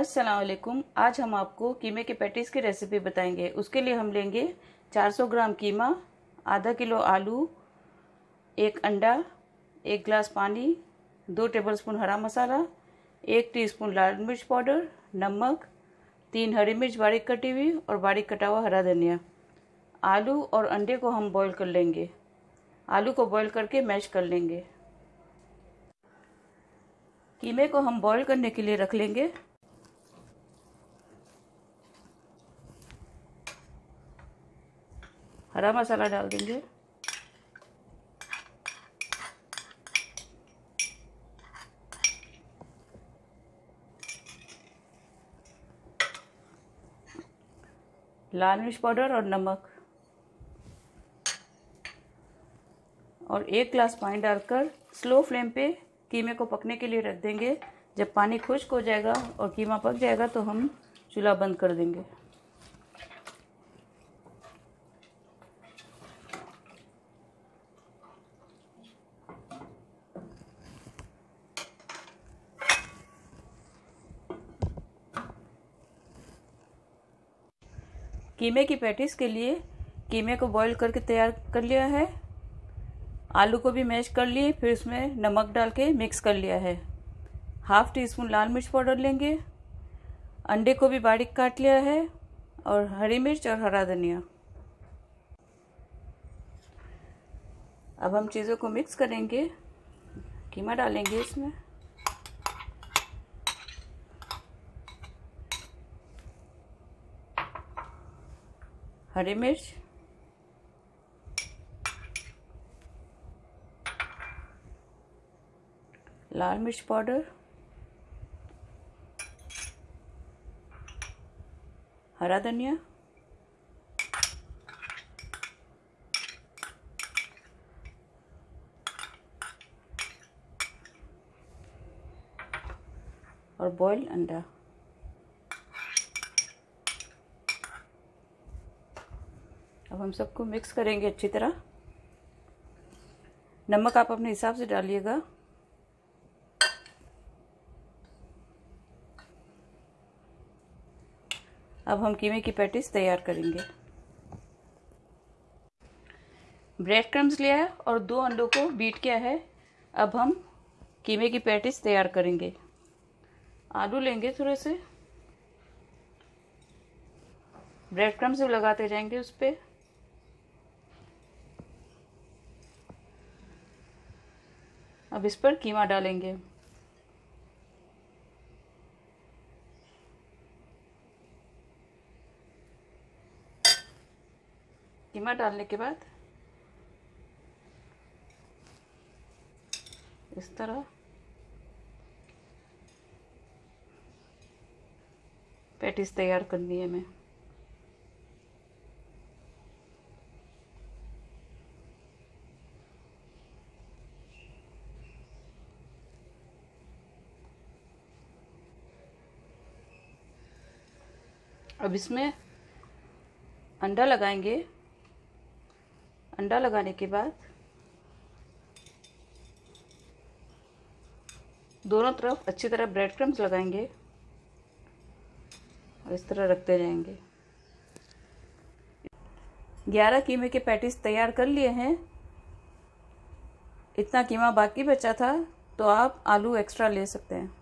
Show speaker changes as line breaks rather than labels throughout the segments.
अस्सलाम आज हम आपको कीमे के पैटीज़ की रेसिपी बताएँगे। उसके लिए हम लेंगे 400 ग्राम कीमा, आधा किलो आलू, एक अंडा, एक गिलास पानी, दो टेबलस्पून हरा मसाला, एक टीस्पून लाल मिर्च पाउडर, नमक, तीन हरी मिर्च बारीक कटी हुई और बारीक कटा हुआ हरा धनिया। आलू और अंडे को हम बॉईल कर लेंगे। आलू को बॉईल करके मैश कर लेंगे। कीमे को हम बॉईल करने के लिए रख लेंगे। हरा मसाला डाल देंगे। लाल मिर्च पाउडर और नमक। और एक ग्लास पानी डालकर स्लो फ्लेम पे कीमे को पकने के लिए रख देंगे। जब पानी खुश्क हो जाएगा और कीमा पक जाएगा तो हम चूल्हा बंद कर देंगे। कीमे की पैटिस के लिए कीमे को बॉईल करके तैयार कर लिया है। आलू को भी मैश कर लिए, फिर उसमें नमक डाल के मिक्स कर लिया है। हाफ़ टी स्पून लाल मिर्च पाउडर लेंगे। अंडे को भी बारीक काट लिया है और हरी मिर्च और हरा धनिया। अब हम चीज़ों को मिक्स करेंगे। कीमा डालेंगे इसमें। हरी मिर्च। लाल मिर्च पाउडर। हरा धनिया। और बॉइल्ड अंडा। अब हम सबको मिक्स करेंगे अच्छी तरह। नमक आप अपने हिसाब से डालिएगा। अब हम कीमे की पैटिस तैयार करेंगे। ब्रेड क्रम्स लिया है और दो अंडों को बीट किया है। अब हम कीमे की पैटिस तैयार करेंगे। आलू लेंगे थोड़े से। ब्रेड क्रम्स लगाते जाएँगे उस पर अब इस पर कीमा डालेंगे। कीमा डालने के बाद इस तरह पैटिस तैयार करनी है मैं अब इसमें अंडा लगाएँगे। अंडा लगाने के बाद दोनों तरफ़ अच्छी तरह ब्रेड क्रम्स लगाएँगे और इस तरह रखते जाएँगे। ग्यारह कीमे के पैटिस तैयार कर लिए हैं। इतना कीमा बाकी बचा था तो आप आलू एक्स्ट्रा ले सकते हैं।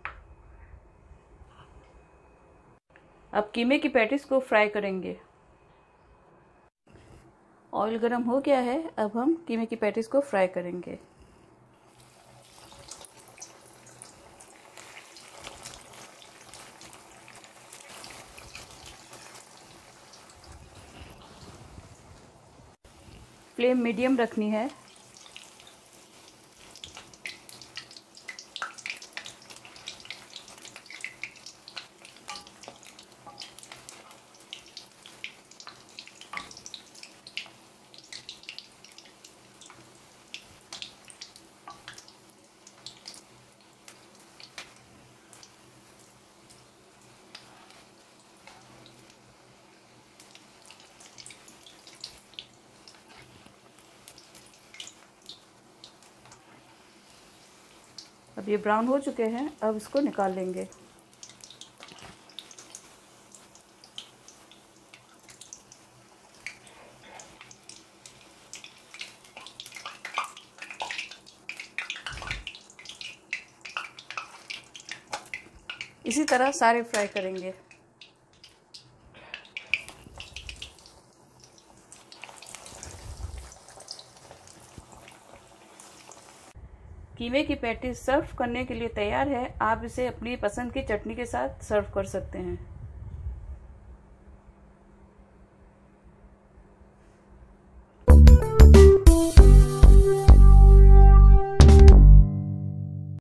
अब कीमे की पैटिस को फ्राई करेंगे। ऑयल गरम हो गया है, अब हम कीमे की पैटिस को फ्राई करेंगे। फ्लेम मीडियम रखनी है। अब ये ब्राउन हो चुके हैं, अब इसको निकाल लेंगे। इसी तरह सारे फ्राई करेंगे। कीमे की पैटी सर्व करने के लिए तैयार है। आप इसे अपनी पसंद की चटनी के साथ सर्व कर सकते हैं।